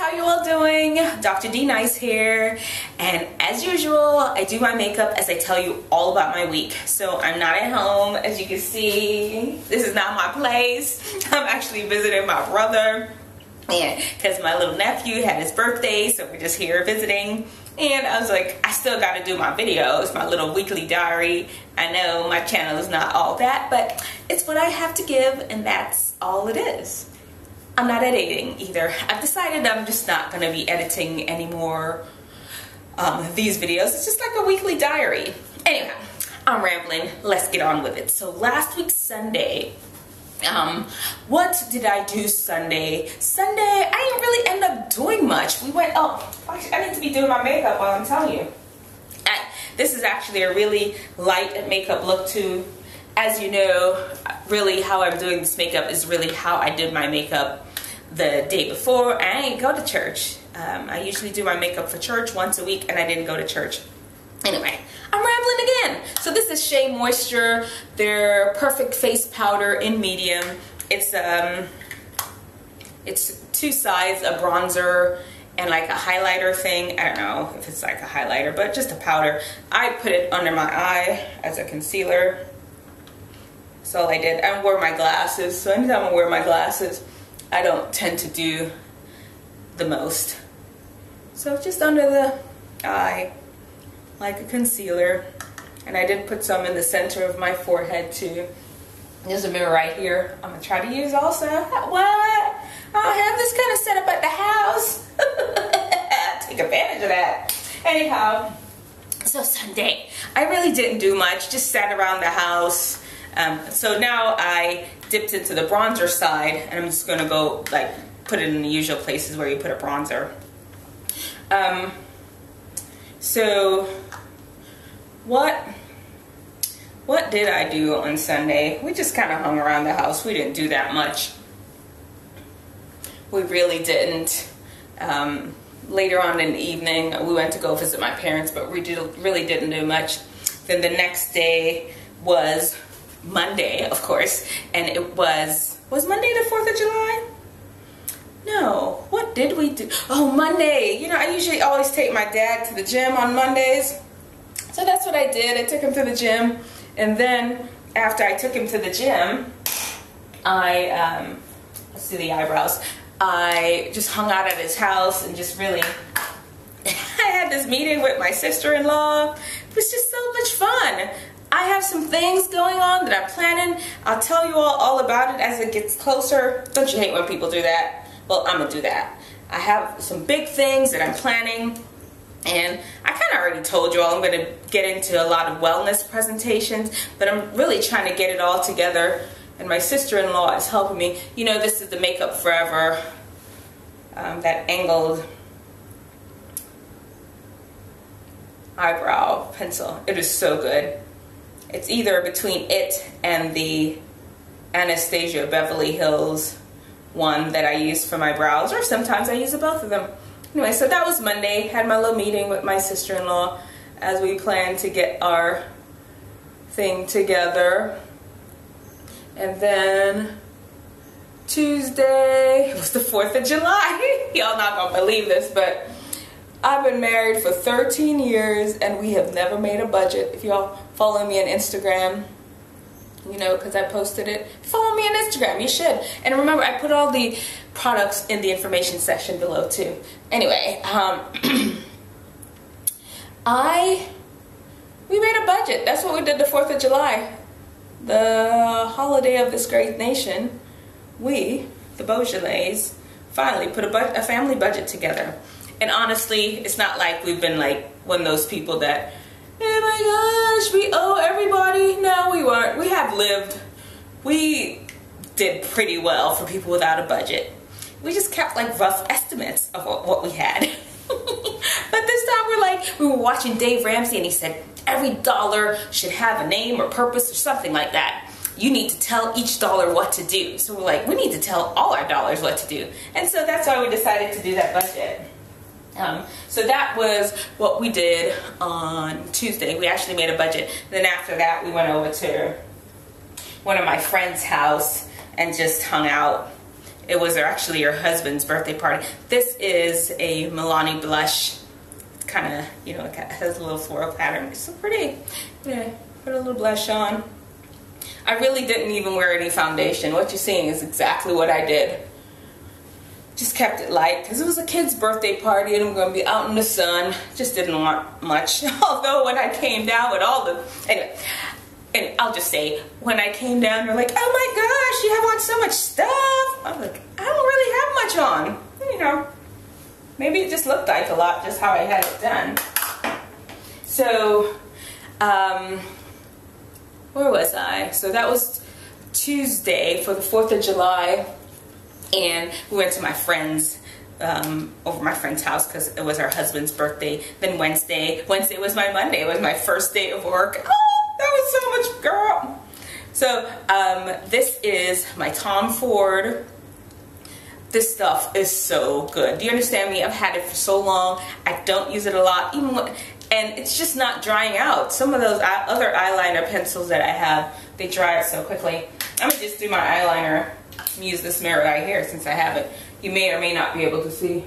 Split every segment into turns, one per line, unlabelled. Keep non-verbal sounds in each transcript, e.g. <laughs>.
how you all doing? Dr. D Nice here, and as usual, I do my makeup as I tell you all about my week. So I'm not at home, as you can see. This is not my place. <laughs> I'm actually visiting my brother, and because my little nephew had his birthday, so we're just here visiting. And I was like, I still got to do my videos, my little weekly diary. I know my channel is not all that, but it's what I have to give, and that's all it is. I'm not editing either. I've decided I'm just not going to be editing anymore um, these videos. It's just like a weekly diary. Anyway, I'm rambling. Let's get on with it. So last week Sunday, um, what did I do Sunday? Sunday, I didn't really end up doing much. We went, oh, I need to be doing my makeup while I'm telling you. This is actually a really light makeup look too. As you know, really how I'm doing this makeup is really how I did my makeup the day before. I didn't go to church. Um, I usually do my makeup for church once a week and I didn't go to church. Anyway, I'm rambling again. So this is Shea Moisture, their Perfect Face Powder in medium. It's um, it's two sides, a bronzer and like a highlighter thing. I don't know if it's like a highlighter, but just a powder. I put it under my eye as a concealer. So I did. I wore my glasses. So anytime I wear my glasses, I don't tend to do the most. So just under the eye, like a concealer. And I did put some in the center of my forehead too. There's a mirror right here. I'm gonna try to use also. What? I have this kind of setup at the house. <laughs> Take advantage of that. Anyhow, so Sunday, I really didn't do much. Just sat around the house. Um, so now I dipped into the bronzer side and I'm just gonna go like put it in the usual places where you put a bronzer. Um, so what what did I do on Sunday? We just kind of hung around the house. We didn't do that much. We really didn't. Um, later on in the evening, we went to go visit my parents, but we did, really didn't do much. Then the next day was Monday, of course, and it was was Monday the 4th of July? No. What did we do? Oh, Monday. You know, I usually always take my dad to the gym on Mondays. So that's what I did. I took him to the gym, and then after I took him to the gym, I um, let's see the eyebrows. I just hung out at his house and just really <laughs> I had this meeting with my sister-in-law. It was just so much fun. I have some things going on that I'm planning. I'll tell you all, all about it as it gets closer. Don't you hate when people do that? Well, I'm gonna do that. I have some big things that I'm planning and I kind of already told you all I'm to get into a lot of wellness presentations, but I'm really trying to get it all together. And my sister-in-law is helping me. You know, this is the Makeup Forever, um, that angled eyebrow pencil. It is so good. It's either between it and the Anastasia Beverly Hills one that I use for my brows, or sometimes I use both of them. Anyway, so that was Monday. Had my little meeting with my sister-in-law as we planned to get our thing together. And then Tuesday <laughs> was the 4th of July. <laughs> Y'all not gonna believe this, but I've been married for 13 years and we have never made a budget. If y'all follow me on Instagram, you know, because I posted it, follow me on Instagram. You should. And remember, I put all the products in the information section below too. Anyway, um, <clears throat> I, we made a budget. That's what we did the 4th of July. The holiday of this great nation. We, the Beaugelins, finally put a, a family budget together. And honestly, it's not like we've been like one of those people that, oh my gosh, we owe everybody. No, we weren't. We have lived. We did pretty well for people without a budget. We just kept like rough estimates of what, we had. <laughs> but this time we're like, we were watching Dave Ramsey and he said, every dollar should have a name or purpose or something like that you need to tell each dollar what to do. So we're like, we need to tell all our dollars what to do. And so that's why we decided to do that budget. Um, so that was what we did on Tuesday. We actually made a budget. Then after that, we went over to one of my friend's house and just hung out. it was actually her husband's birthday party. This is a Milani blush. It's Kind of, you know, it has a little floral pattern. It's so pretty. Yeah, put a little blush on. I really didn't even wear any foundation. What you're seeing is exactly what I did. Just kept it light because it was a kid's birthday party and I'm going to be out in the sun. Just didn't want much. <laughs> Although when I came down with all the... Anyway, and I'll just say, when I came down, they're like, oh my gosh, you have on so much stuff. I'm like, I don't really have much on. You know, maybe it just looked like a lot, just how I had it done. So, um, where was I? So that was Tuesday for the 4th of July. And we went to my friend's um, over my friend's house because it was her husband's birthday. Then Wednesday, Wednesday was my Monday. It was my first day of work. Oh, that was so much, girl. So um, this is my Tom Ford. This stuff is so good. Do you understand me? I've had it for so long. I don't use it a lot, even when, and it's just not drying out. Some of those other eyeliner pencils that I have, they dry so quickly. I'm gonna just do my eyeliner. Use this mirror right here since I have it. You may or may not be able to see.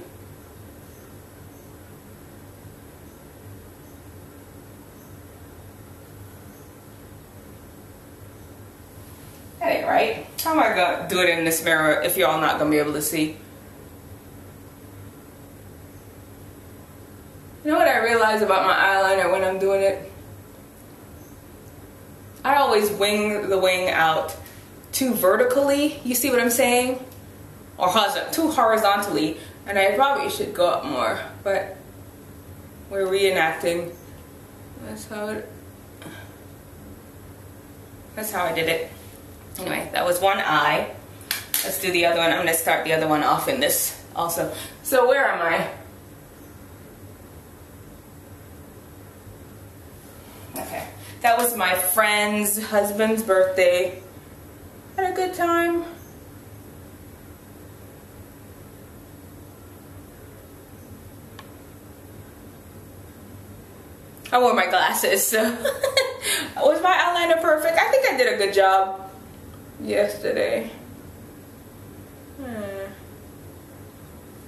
That ain't right. How am I gonna do it in this mirror if y'all not gonna be able to see? You know what I realize about my eyeliner when I'm doing it? I always wing the wing out too vertically. You see what I'm saying? Or too horizontally. And I probably should go up more. But we're reenacting. That's how it... That's how I did it. Anyway, that was one eye. Let's do the other one. I'm to start the other one off in this also. So where am I? Okay. That was my friend's husband's birthday. Time. I wore my glasses, so <laughs> was my eyeliner perfect? I think I did a good job yesterday. Hmm.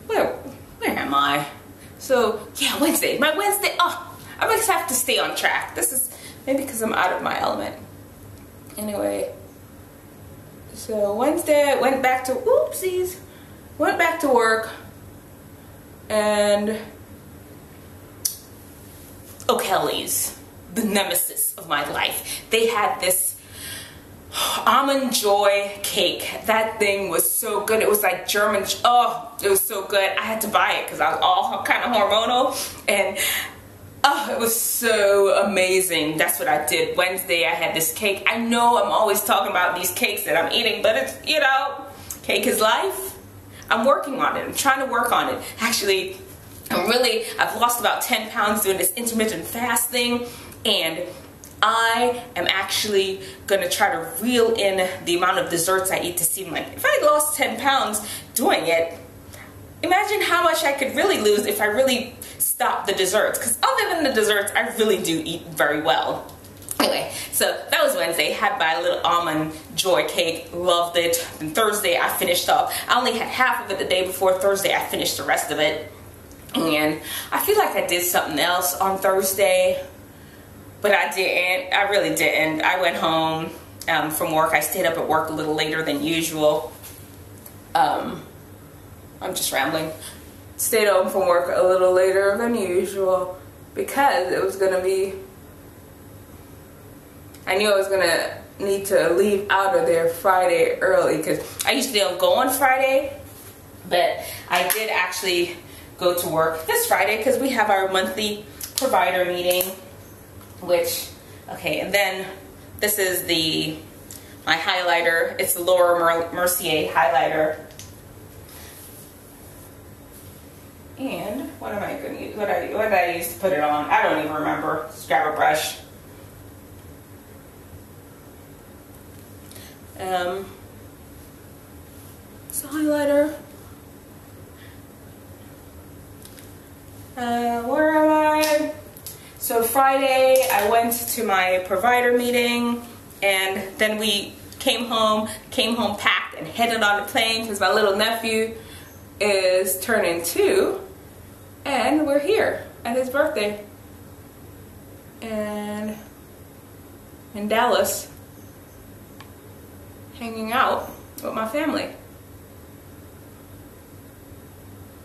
Where, where am I? So, yeah, Wednesday. My Wednesday. Oh, I just have to stay on track. This is maybe because I'm out of my element. Anyway, so Wednesday I went back to, oopsies, went back to work and O'Kelly's, the nemesis of my life. They had this almond joy cake. That thing was so good. It was like german oh it was so good. I had to buy it because i was all kind of hormonal. And oh it was so amazing. That's what i did. Wednesday i had this cake. I know i'm always talking about these cakes that i'm eating but it's you know cake is life. I'm working on it. I'm trying to work on it. Actually i'm really i've lost about 10 pounds doing this intermittent fasting and I am actually gonna try to reel in the amount of desserts I eat to see like if I lost 10 pounds doing it, imagine how much I could really lose if I really stop the desserts. Because other than the desserts, I really do eat very well. Anyway, so that was Wednesday. Had my little almond joy cake. Loved it. And Thursday I finished off. I only had half of it the day before. Thursday I finished the rest of it. And I feel like I did something else on Thursday but I didn't. I really didn't. I went home um, from work. I stayed up at work a little later than usual. Um, I'm just rambling. Stayed home from work a little later than usual because it was gonna be. I knew I was gonna need to leave out of there Friday early because I usually don't go on Friday, but I did actually go to work this Friday because we have our monthly provider meeting which, okay, and then this is the, my highlighter. It's the Laura Mercier highlighter. And what am I going to use? What, I, what I use to put it on? I don't even remember. Just grab a brush. Um, it's a highlighter. Uh, where am I? So Friday, I went to my provider meeting and then we came home, came home packed and headed on the plane because my little nephew is turning two and we're here at his birthday and in Dallas hanging out with my family.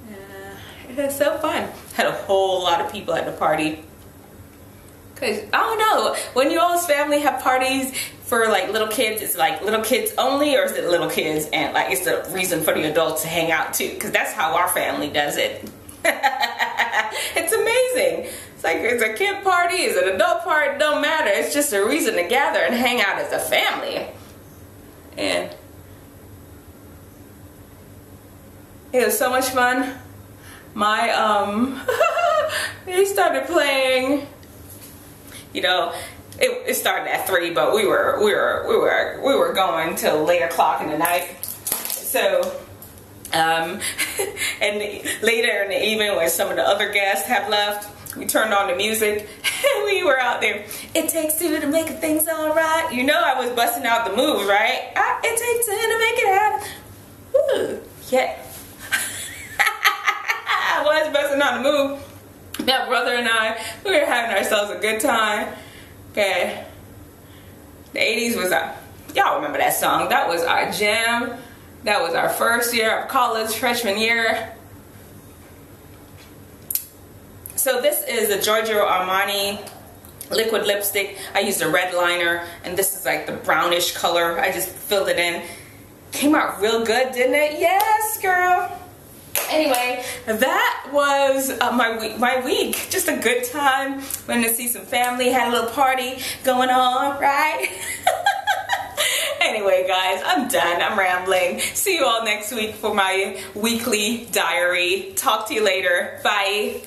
Uh, it was so fun. Had a whole lot of people at the party. Cause I don't know, when you all's family have parties for like little kids, it's like little kids only, or is it little kids and like it's the reason for the adults to hang out too? Cause that's how our family does it. <laughs> it's amazing. It's like it's a kid party, it's an adult party, don't matter. It's just a reason to gather and hang out as a family. And it was so much fun. My um <laughs> he started playing you know, it, it started at three, but we were we were we were we were going till late o'clock in the night. So um, <laughs> and later in the evening when some of the other guests have left, we turned on the music and <laughs> we were out there. It takes two to make things all right. You know I was busting out the moves, right? Ah, it takes two to make it happen. Woo. Yeah. <laughs> I was busting out the move that brother and I, we were having ourselves a good time. Okay. The 80s was y'all remember that song. That was our jam. That was our first year of college, freshman year. So this is a Giorgio Armani liquid lipstick. I used a red liner and this is like the brownish color. I just filled it in. Came out real good, didn't it? Yes, girl anyway, that was uh, my week. My week, just a good time. Went to see some family, had a little party going on, right? <laughs> anyway, guys, I'm done. I'm rambling. See you all next week for my weekly diary. Talk to you later. Bye.